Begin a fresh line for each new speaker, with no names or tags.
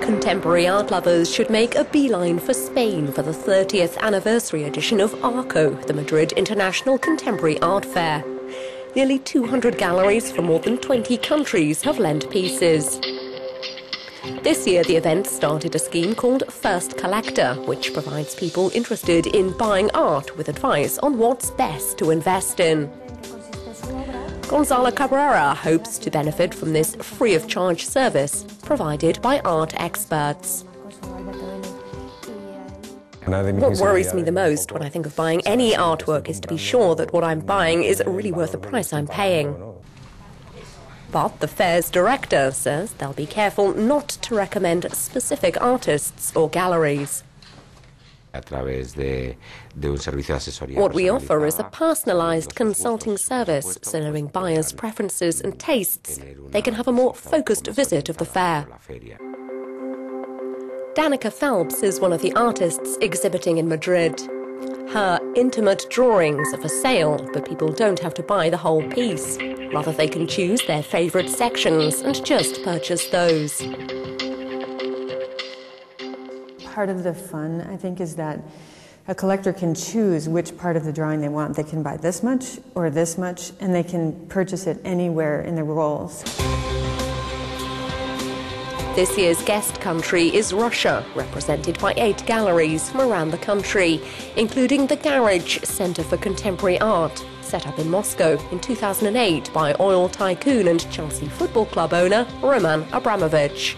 Contemporary art lovers should make a beeline for Spain for the 30th anniversary edition of ARCO, the Madrid International Contemporary Art Fair. Nearly 200 galleries from more than 20 countries have lent pieces. This year, the event started a scheme called First Collector, which provides people interested in buying art with advice on what's best to invest in. Gonzalo Cabrera hopes to benefit from this free of charge service provided by art experts. What worries me the most when I think of buying any artwork is to be sure that what I'm buying is really worth the price I'm paying. But the fair's director says they'll be careful not to recommend specific artists or galleries. What we offer is a personalized consulting service, so knowing buyers' preferences and tastes, they can have a more focused visit of the fair. Danica Phelps is one of the artists exhibiting in Madrid. Her intimate drawings are for sale, but people don't have to buy the whole piece. Rather, they can choose their favorite sections and just purchase those.
Part of the fun, I think, is that a collector can choose which part of the drawing they want. They can buy this much or this much, and they can purchase it anywhere in the rolls.
This year's guest country is Russia, represented by eight galleries from around the country, including the Garage Center for Contemporary Art, set up in Moscow in 2008 by oil tycoon and Chelsea Football Club owner Roman Abramovich.